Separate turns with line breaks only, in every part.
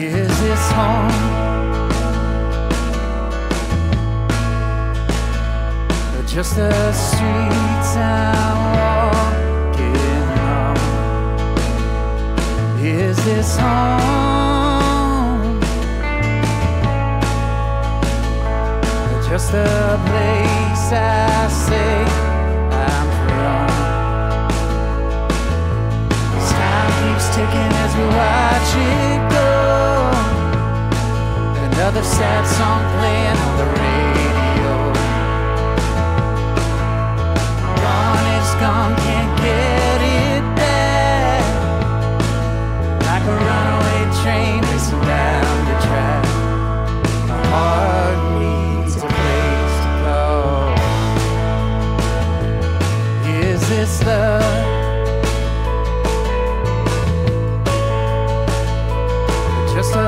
Is this home? Or just the streets I'm walking on. Is this home? Or just the place I say. sister. Just a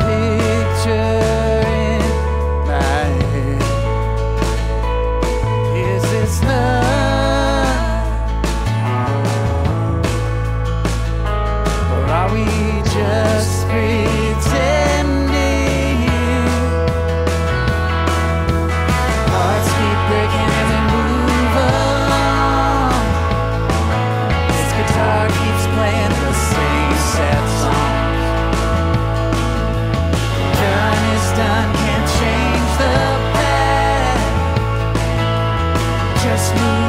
picture in my head. Is this love, or are we? trust me.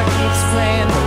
guitar keeps playing.